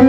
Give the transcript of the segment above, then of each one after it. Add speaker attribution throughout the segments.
Speaker 1: Let's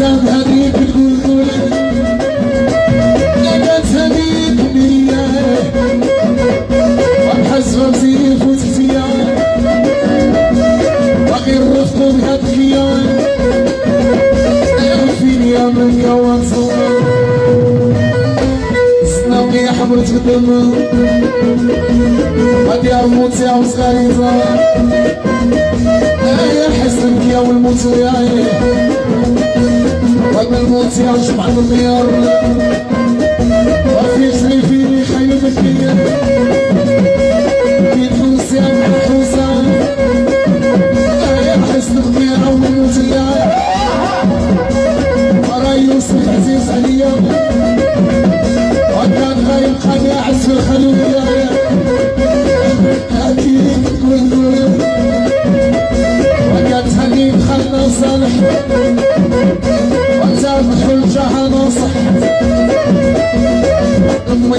Speaker 1: عتاب هذيك تقول قول لقيت هذيك نية وبحس غزيف وتفتيان باقي الرفق بهاد الكيان فيني يا من كوان صور سناوي حمرت قدام غادي أموت يا وصغاريزة يا حسنك يا والموت يا وما الموت يا جمع الميار وفي شري فيني خير بكير في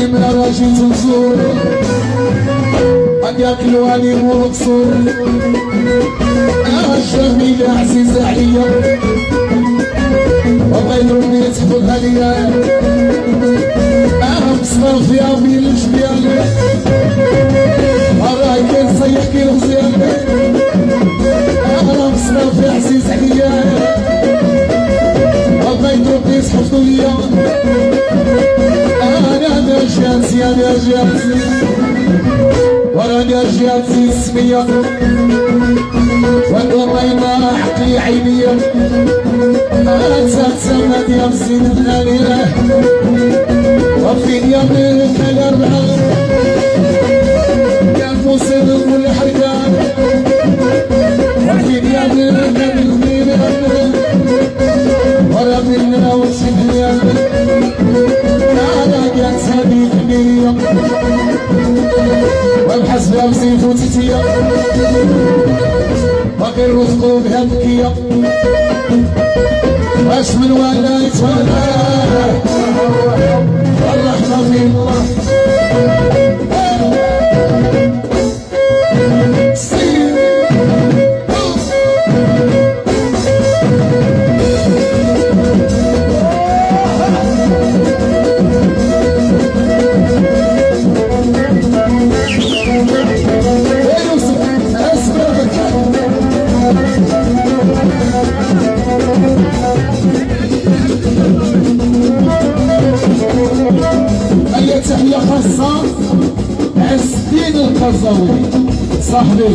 Speaker 1: أمي من تنصور قد ياكل والي والقصور الجميلة عزيزة عليا وبين ربي تحفظها ليا أهم صنف يا ابني نرجعتي أنا رجعتي وراني رجعتي السمية والله ما عقلي عينيا تسمت يا مسين الغالية وفين يا ملك وابحث بأمسي فوتتيا باقي الرفق بهمكيا واش من ولا يتولى والله ما في الله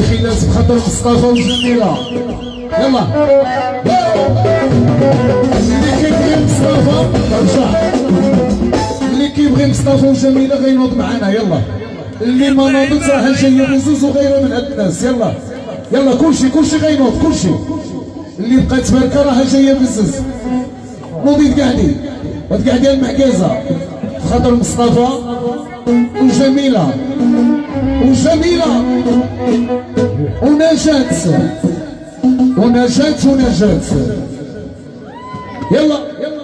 Speaker 1: شيخي ناس بخاطر مصطفى وجميلة يلا اللي كيبغي مصطفى ارجع اللي كيبغي مصطفى وجميلة غينوض معانا يلا اللي ما ناضت راه جاية بزوز وغيره من هاد الناس يلا يلا كلشي كلشي غينوض كلشي اللي بقات باركه راه جاية بزز نوضي تقعدي وتقعدي المعكازه خاطر مصطفى وجميلة Unejante-se. Unejante, unejante-se. Ela. Ela.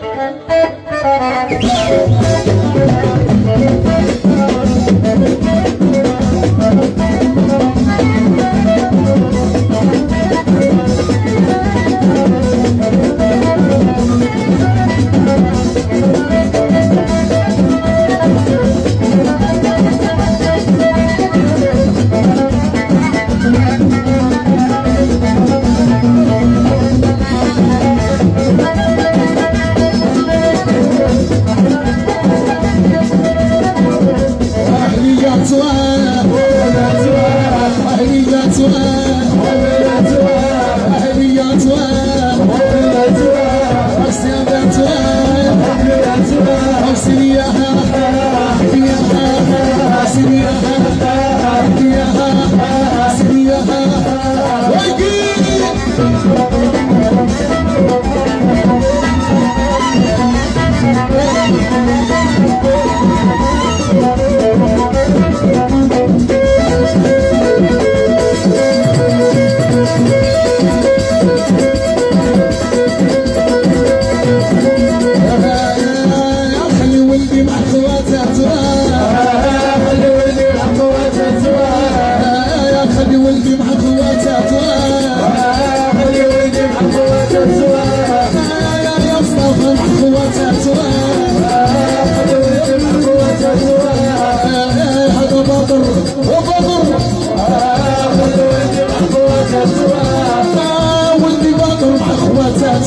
Speaker 1: يلا ولدي باطر مع اخواتها